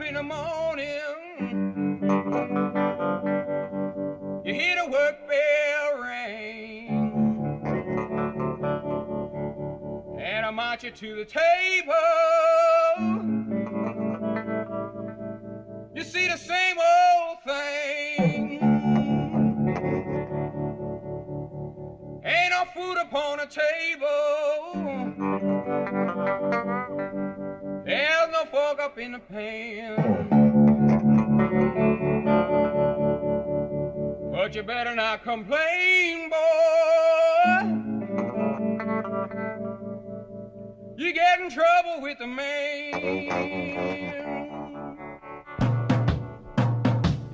in the morning, you hear the work bell ring, and I march you to the table. You see the same old thing. Ain't no food upon the table. In the pan. But you better not complain, boy. You get in trouble with the man.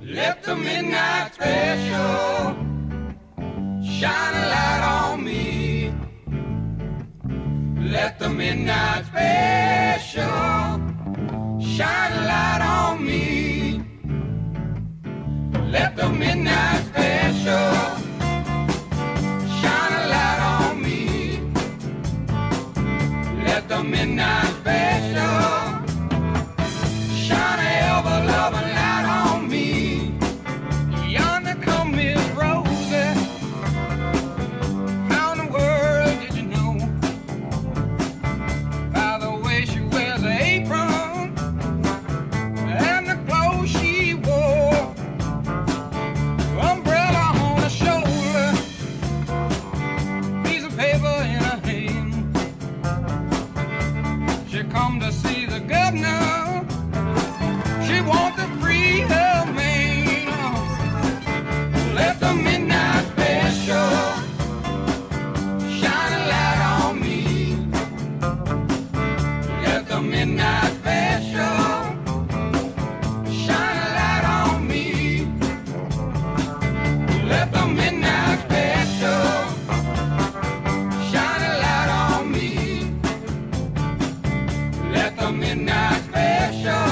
Let the midnight special shine a light on me. Let the midnight special shine a light on me. Let the midnight special shine a light on me. Let the midnight midnight special.